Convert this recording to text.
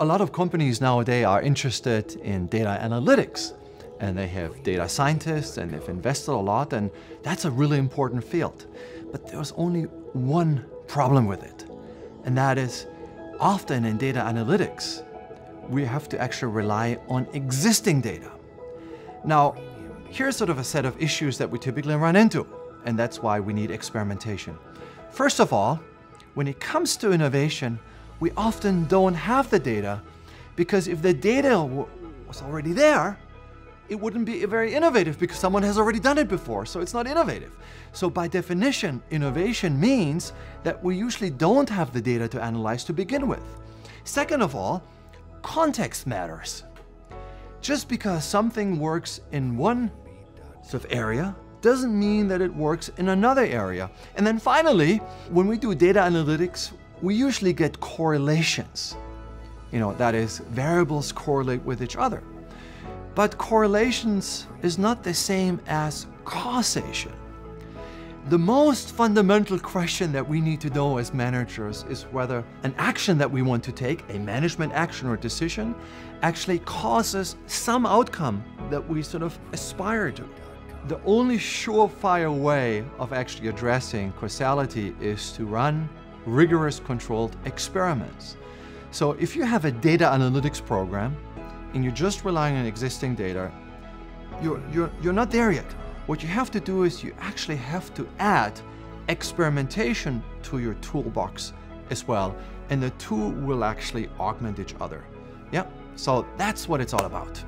a lot of companies nowadays are interested in data analytics and they have data scientists and they've invested a lot and that's a really important field. But there's only one problem with it. And that is often in data analytics, we have to actually rely on existing data. Now, here's sort of a set of issues that we typically run into, and that's why we need experimentation. First of all, when it comes to innovation, we often don't have the data because if the data was already there, it wouldn't be very innovative because someone has already done it before, so it's not innovative. So by definition, innovation means that we usually don't have the data to analyze to begin with. Second of all, context matters. Just because something works in one sort of area doesn't mean that it works in another area. And then finally, when we do data analytics, we usually get correlations. You know, that is, variables correlate with each other. But correlations is not the same as causation. The most fundamental question that we need to know as managers is whether an action that we want to take, a management action or decision, actually causes some outcome that we sort of aspire to. The only surefire way of actually addressing causality is to run rigorous controlled experiments. So if you have a data analytics program and you're just relying on existing data, you're, you're, you're not there yet. What you have to do is you actually have to add experimentation to your toolbox as well, and the two will actually augment each other. Yeah, so that's what it's all about.